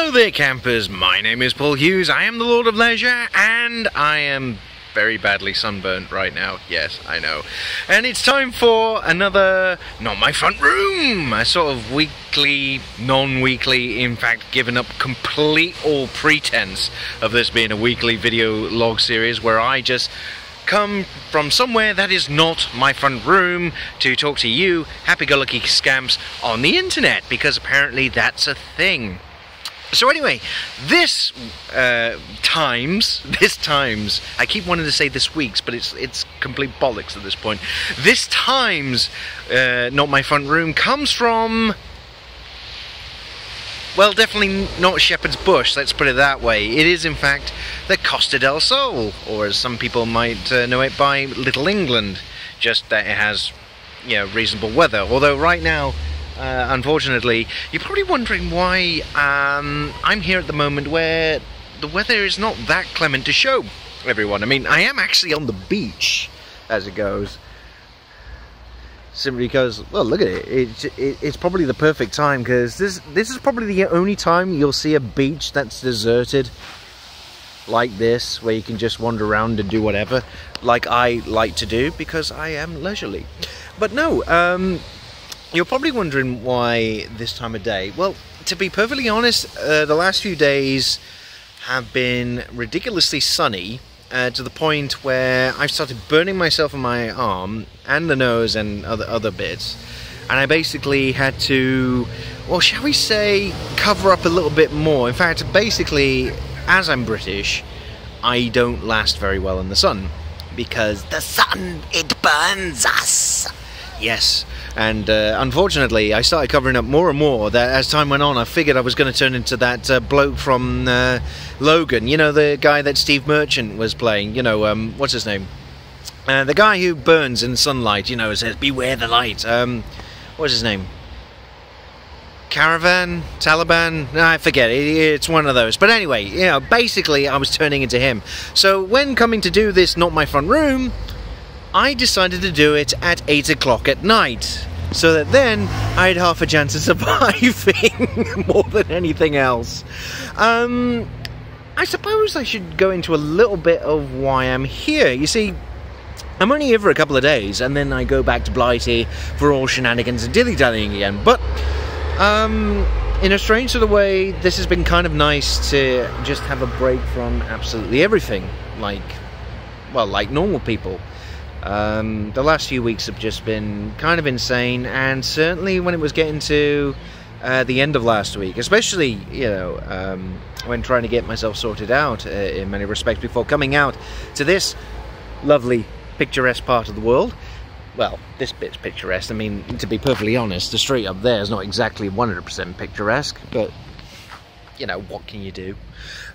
Hello there, campers. My name is Paul Hughes. I am the Lord of Leisure, and I am very badly sunburnt right now. Yes, I know. And it's time for another Not My Front Room, a sort of weekly, non weekly, in fact, given up complete all pretense of this being a weekly video log series where I just come from somewhere that is not my front room to talk to you happy-go-lucky scamps on the internet because apparently that's a thing. So anyway, this uh, times, this times, I keep wanting to say this week's, but it's it's complete bollocks at this point. This times, uh, not my front room, comes from, well, definitely not Shepherd's Bush, let's put it that way. It is, in fact, the Costa del Sol, or as some people might uh, know it by Little England, just that it has, you know, reasonable weather. Although right now, uh, unfortunately, you're probably wondering why um, I'm here at the moment where the weather is not that clement to show everyone. I mean, I am actually on the beach as it goes. Simply because, well, look at it. It's, it, it's probably the perfect time because this this is probably the only time you'll see a beach that's deserted like this, where you can just wander around and do whatever, like I like to do because I am leisurely. But no, um, you're probably wondering why this time of day. Well, to be perfectly honest, uh, the last few days have been ridiculously sunny uh, to the point where I've started burning myself on my arm and the nose and other other bits, and I basically had to, well, shall we say, cover up a little bit more. In fact, basically, as I'm British, I don't last very well in the sun because the sun it burns us. Yes, and uh, unfortunately, I started covering up more and more. That as time went on, I figured I was going to turn into that uh, bloke from uh, Logan. You know, the guy that Steve Merchant was playing. You know, um, what's his name? Uh, the guy who burns in sunlight. You know, says "Beware the light." Um, what's his name? Caravan, Taliban, I forget. It's one of those. But anyway, you know, basically, I was turning into him. So when coming to do this, not my front room, I decided to do it at 8 o'clock at night. So that then I had half a chance of surviving more than anything else. Um, I suppose I should go into a little bit of why I'm here. You see, I'm only here for a couple of days, and then I go back to Blighty for all shenanigans and dilly dallying again. But, um, in a strange sort of way, this has been kind of nice to just have a break from absolutely everything. Like, well, like normal people. Um, the last few weeks have just been kind of insane, and certainly when it was getting to uh, the end of last week, especially you know um, when trying to get myself sorted out uh, in many respects before coming out to this lovely picturesque part of the world. Well, this bit's picturesque. I mean, to be perfectly honest, the street up there is not exactly 100% picturesque, but you know what can you do?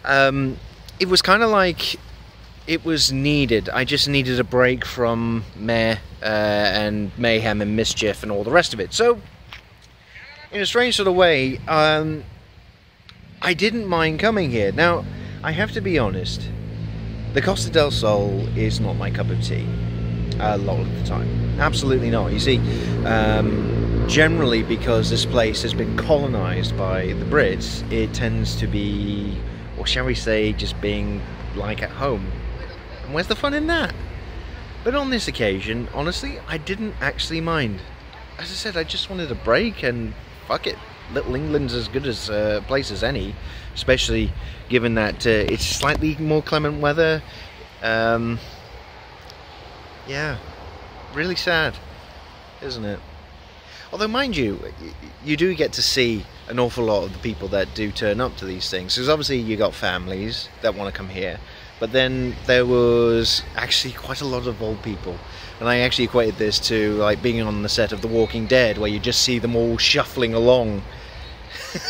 Um, it was kind of like it was needed. I just needed a break from meh uh, and mayhem and mischief and all the rest of it. So, in a strange sort of way, um, I didn't mind coming here. Now, I have to be honest. The Costa del Sol is not my cup of tea. A lot of the time, absolutely not. You see, um, generally because this place has been colonized by the Brits, it tends to be, or shall we say, just being like at home and where's the fun in that? But on this occasion, honestly, I didn't actually mind. As I said, I just wanted a break and fuck it. Little England's as good as a uh, place as any, especially given that uh, it's slightly more clement weather. Um, yeah, really sad, isn't it? Although, mind you, you do get to see an awful lot of the people that do turn up to these things. Because obviously, you've got families that want to come here, but then there was actually quite a lot of old people. And I actually equated this to like being on the set of The Walking Dead, where you just see them all shuffling along.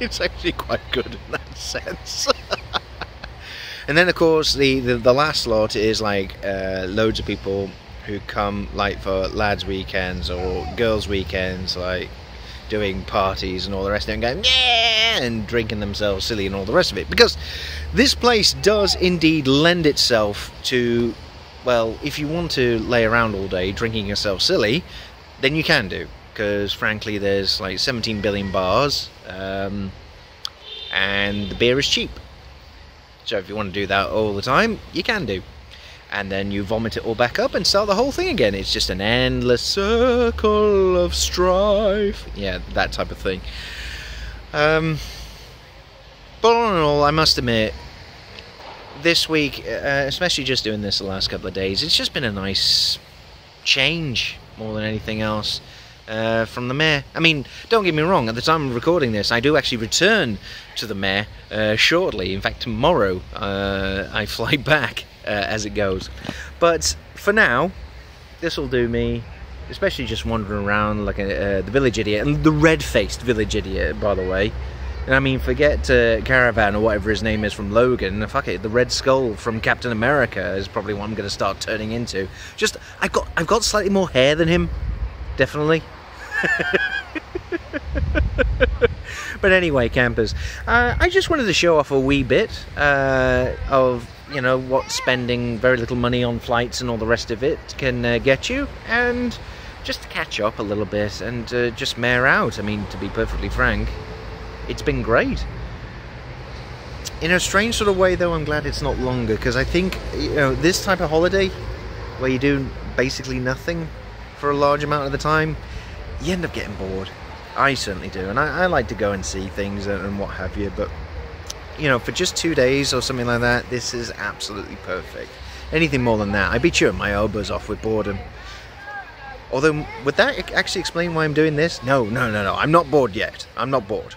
it's actually quite good in that sense. and then, of course, the, the, the last lot is like uh, loads of people who come like for lads' weekends or girls' weekends, like doing parties and all the rest of it, and going yeah, and drinking themselves silly and all the rest of it. Because this place does indeed lend itself to, well, if you want to lay around all day drinking yourself silly, then you can do. Because frankly, there's like 17 billion bars, Um, and the beer is cheap. So if you want to do that all the time, you can do. And then you vomit it all back up and start the whole thing again. It's just an endless circle of strife. Yeah, that type of thing. Um, but all in all, I must admit, this week, uh, especially just doing this the last couple of days, it's just been a nice change more than anything else uh, from the mayor. I mean, don't get me wrong, at the time of recording this, I do actually return to the mayor uh, shortly. In fact, tomorrow uh, I fly back uh, as it goes. But for now, this will do me. Especially just wandering around like a, uh, the village idiot and the red-faced village idiot, by the way. And I mean, forget uh, Caravan or whatever his name is from Logan. Fuck it, the Red Skull from Captain America is probably what I'm going to start turning into. Just, I've got, I've got slightly more hair than him, definitely. but anyway, campers, uh, I just wanted to show off a wee bit uh, of you know what spending very little money on flights and all the rest of it can uh, get you, and just to catch up a little bit and uh, just mare out. I mean, to be perfectly frank, it's been great. In a strange sort of way, though, I'm glad it's not longer because I think you know this type of holiday where you do basically nothing for a large amount of the time you end up getting bored. I certainly do, and I, I like to go and see things and, and what have you, but you know, for just two days or something like that, this is absolutely perfect. Anything more than that, I'd be chewing my elbows off with boredom. Although, would that actually explain why I'm doing this? No, no, no, no. I'm not bored yet. I'm not bored.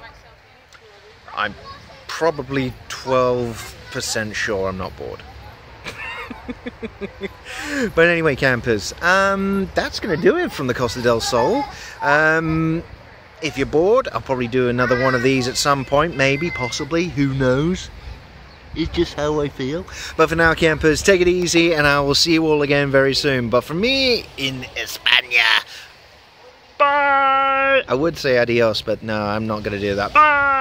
I'm probably 12% sure I'm not bored. but anyway, campers, um, that's going to do it from the Costa del Sol. Um, if you're bored, I'll probably do another one of these at some point, maybe, possibly, who knows. It's just how I feel. But for now, campers, take it easy, and I will see you all again very soon. But for me, in España, bye! I would say adios, but no, I'm not going to do that. Bye!